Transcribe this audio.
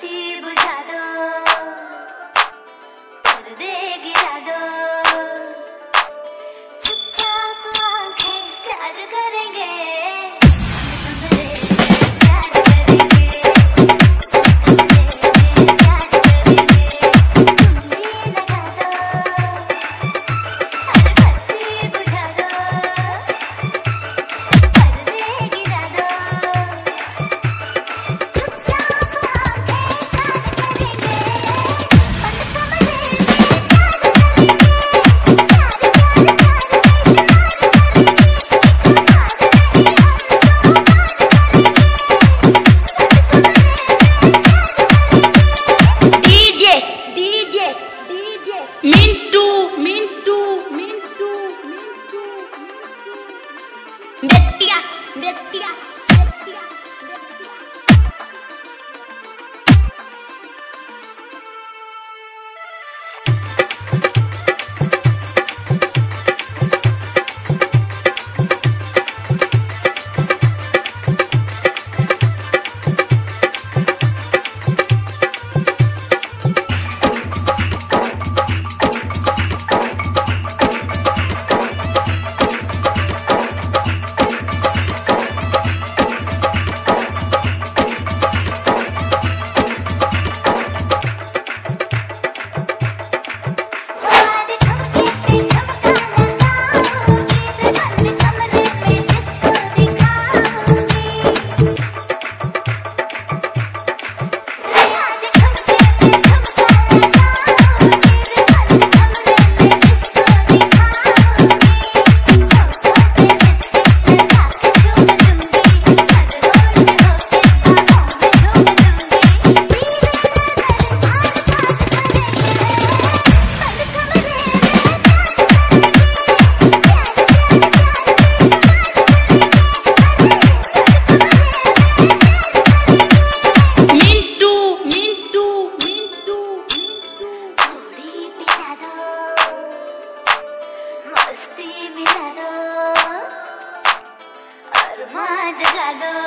see. mean to mean to हाँ जगा दो